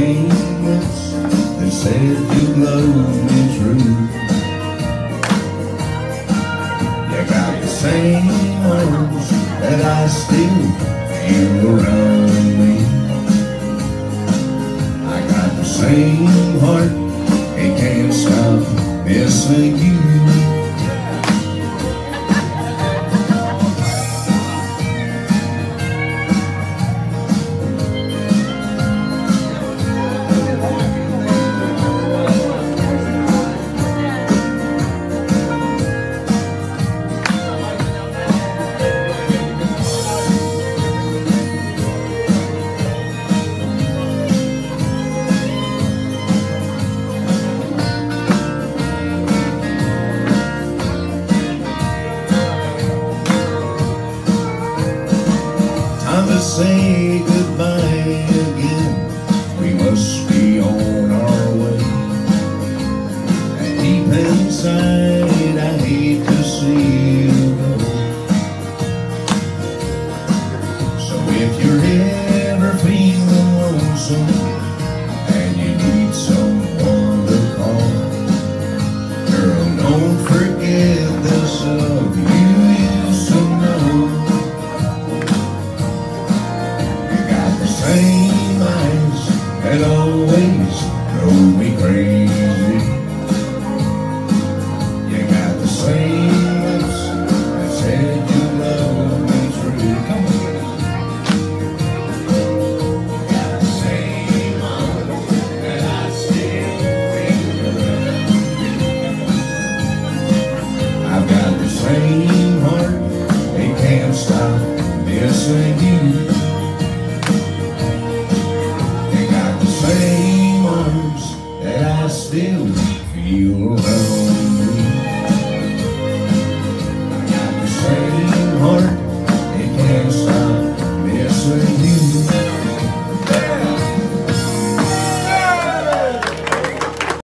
lips that said you love me true. You got the same arms that I still feel around me. I got the same heart it can't stop missing you. say goodbye again. We must be on our way. And deep inside I hate that always drove me crazy. You got the same lips that said you love me true. Come on. You got the same arms that I still think. I've got the same heart, they can't stop missing you.